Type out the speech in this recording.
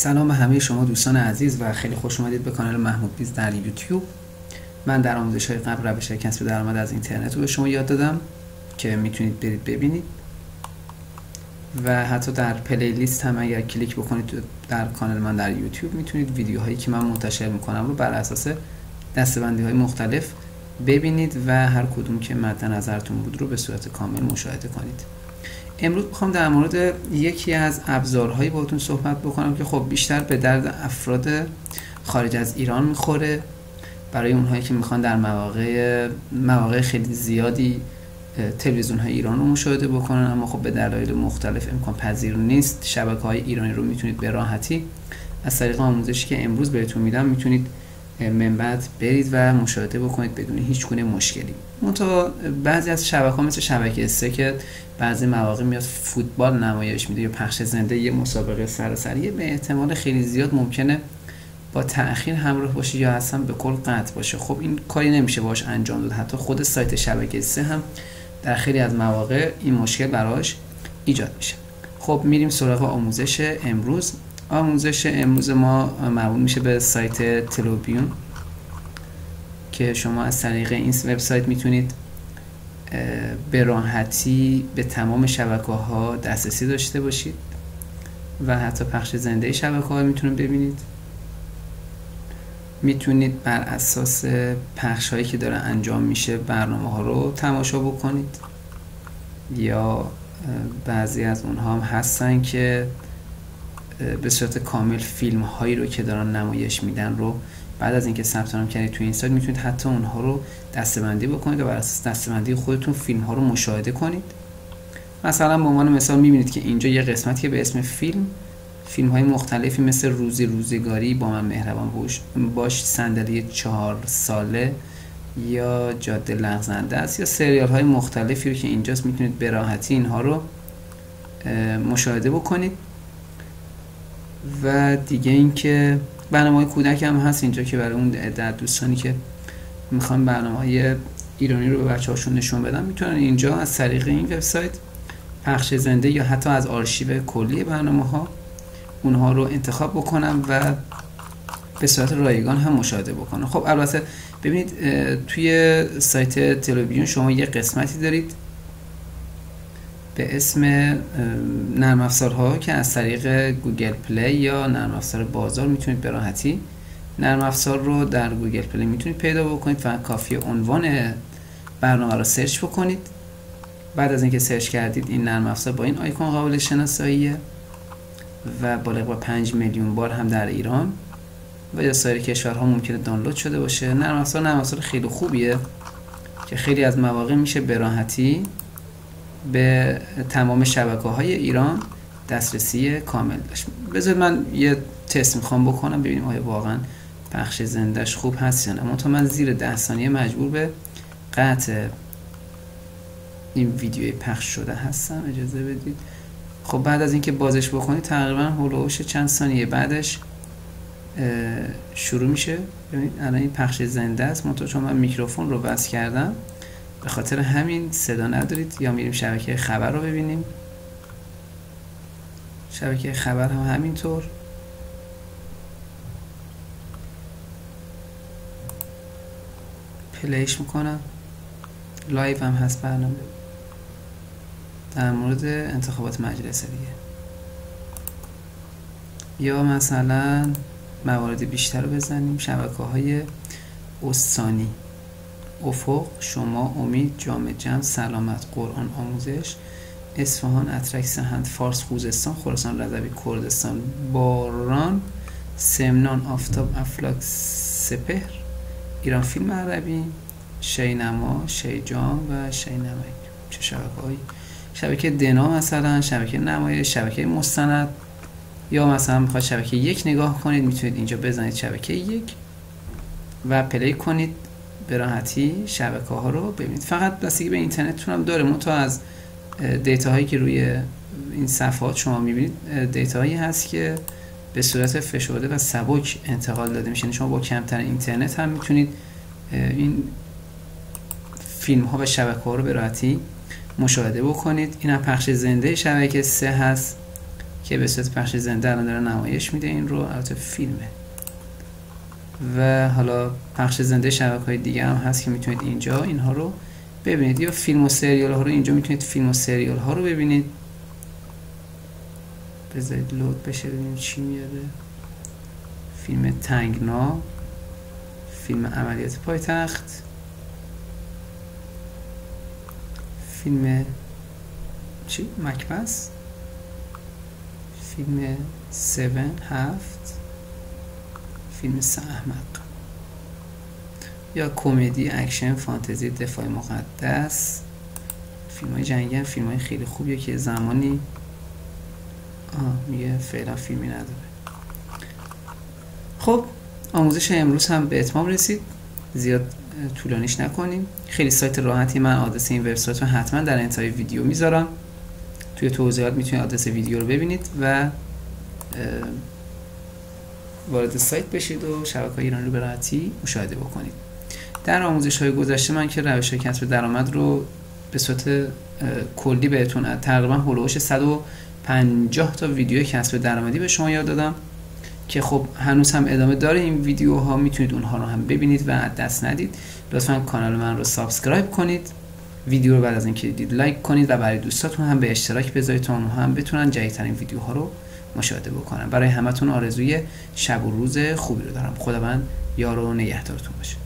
سلام همه شما دوستان عزیز و خیلی خوش اومدید به کانال محمود بیز در یوتیوب. من در آموزش های قبل روش کسب درآمد از اینترنت رو به شما یاد دادم که می‌تونید برید ببینید. و حتی در playlist هم اگر کلیک بکنید در کانال من در یوتیوب می‌تونید ویدیوهایی که من منتشر می‌کنم رو بر اساس دسته‌بندی های مختلف ببینید و هر کدوم که مد نظرتون بود رو به صورت کامل مشاهده کنید. امروز می‌خوام در مورد یکی از ابزارهایی باهاتون صحبت بکنم که خب بیشتر به درد افراد خارج از ایران می‌خوره. برای اونهایی که می‌خوان در مواقع مواقع خیلی زیادی تلویزیون های ایران رو مشاهده بکنن. اما خب به دلایل مختلف امکان پذیر نیست. شبکه های ایرانی رو می‌تونید به راحتی از طریق آموزشی که امروز بهتون میدم می‌تونید من بعد برید و مشاهده بکنید بدون هیچ گونه مشکلی. منتها بعضی از شبکه ها مثل شبکه سه که بعضی مواقع میاد فوتبال نمایش میده یا پخش زنده یه مسابقه سراسری به احتمال خیلی زیاد ممکنه با تأخیر همراه باشه یا اصلا به کل قطع باشه. خب این کاری نمیشه باش انجام داد. حتی خود سایت شبکه سه هم در خیلی از مواقع این مشکل براش ایجاد میشه. خب میریم سراغ آموزش امروز. آموزش امروز ما مربوط میشه به سایت تلوبیون که شما از طریق این وبسایت می‌تونید به راحتی به تمام شبکه ها دسترسی داشته باشید و حتی پخش زنده شبکه ها می‌تونید ببینید. می‌تونید بر اساس پخش هایی که داره انجام میشه برنامه ها رو تماشا بکنید. یا بعضی از اونها هم هستن که به صورت کامل فیلم هایی رو که دارن نمایش میدن رو بعد از اینکه ثبت نام کردید توی این سایت می‌تونید حتی اونها رو دستبندی بکنید و بر اساس دستبندی خودتون فیلم ها رو مشاهده کنید. مثلا به عنوان مثال می‌بینید که اینجا یه قسمتی که به اسم فیلم فیلم های مختلفی مثل روزی روزگاری با من مهربان باش, باش صندلی چهار ساله یا جاده لغزنده است یا سریال های مختلفی رو که اینجاست می‌تونید به راحتی اینها رو مشاهده بکنید. و دیگه اینکه برنامه های کودک هم هست اینجا که برای اون در دوستانی که می‌خوان برنامه های ایرانی رو به بچه هاشون نشون بدن می‌تونن اینجا از طریق این وبسایت پخش زنده یا حتی از آرشیو کلی برنامه ها اونها رو انتخاب بکنم و به صورت رایگان هم مشاهده بکنم خب البته ببینید توی سایت تلویزیون شما یه قسمتی دارید به اسم نرم افزارها که از طریق Google Play یا نرم افزار بازار می‌تونید به راحتی نرم افزار رو در Google Play می‌تونید پیدا بکنید. و کافی عنوان برنامه رو search بکنید. بعد از اینکه search کردید این نرم افزار با این آیکون قابل شناساییه و بالغ بر 5 میلیون بار هم در ایران و یا سایر کشورها ممکنه دانلود شده باشه. نرم افزار نرم افزار خیلی خوبیه که خیلی از مواقع میشه به راحتی به تمام شبکه های ایران دسترسی کامل داشت. بذار من یه تست می‌خوام بکنم ببینیم آیا واقعا پخش زندهش خوب هست یا نه. اما من زیر ده ثانیه مجبور به قطع این ویدیوی پخش شده هستم. اجازه بدید. خب بعد از اینکه بازش بکنید تقریبا هلوش چند ثانیه بعدش شروع میشه. ببینید الان این پخش زنده است. منتها چون من میکروفون رو وصل کردم به خاطر همین صدا ندارید یا میریم شبکه خبر رو ببینیم؟ شبکه خبر هم همینطور. play ش می‌کنم. live هم هست برنامه. در مورد انتخابات مجلس دیگه. یا مثلا موارد بیشتر رو بزنیم. شبکه های استانی. افق شما امید جامع جمع سلامت قرآن آموزش اصفهان اترک سهند فارس خوزستان خراسان رضوی کردستان باران سمنان آفتاب افلاک سپهر ایران فیلم عربی شینما شیجان و شینمک چه شبکه هایی؟ شبکه دنا مثلا شبکه نمایش شبکه مستند. یا مثلا می‌خواد شبکه یک نگاه کنید می‌تونید اینجا بزنید شبکه یک و play کنید. به راحتی شبکه ها رو ببینید. فقط بستگی به اینترنتتون هم داره. تا از data هایی که روی این صفحات شما می‌بینید data هایی هست که به صورت فشرده و سبک انتقال داده میشه. یعنی شما با کمتر اینترنت هم می‌تونید این فیلم ها و شبکه ها رو به راحتی مشاهده بکنید. این هم پخش زنده شبکه سه هست که به صورت پخش زنده الان داره نمایش میده. این رو البته فیلمه. و حالا پخش زنده شبکه های دیگه هم هست که می‌تونید اینجا اینها رو ببینید. یا فیلم و سریال ها رو اینجا می‌تونید فیلم و سریال ها رو ببینید. بذارید لود بشه ببینیم چی میاده فیلم تنگنا فیلم عملیات پایتخت فیلم چی؟ مکبس؟ فیلم 7 هفت. فیلم احمق یا کمدی اکشن فانتزی دفاع مقدس. فیلم های جنگی هم فیلم های خیلی خوبیه که زمانی آه میگه فعلا فیلمی نداره. خب آموزش امروز هم به اتمام رسید. زیاد طولانیش نکنیم. خیلی سایت راحتی من آدرس این وبسایت رو حتما در انتهای ویدیو می‌ذارم. توی توضیحات می‌تونید آدرس ویدیو رو ببینید و وارد سایت بشید و شبکه ایران رو به مشاهده بکنید. در آموزش های گذشته من که روش کسب درآمد رو به صورت کلی بهتون تقریبا هلوش 150 تا ویدیو کسب درآمدی به شما یاد دادم که خب هنوز هم ادامه داره این ویدیوها می‌تونید اونها رو هم ببینید و از دست ندید. لطفا کانال من رو subscribe کنید ویدیو رو بعد از اینکه دیدید like کنید و برای دوستاتون هم به اشتراک بذارید تا اونها هم بتونن جدیدترین ویدیوها رو مشاهده بکنن برای همتون آرزوی شب و روز خوبی رو دارم. خداوند یار و نگهدارتون باشه.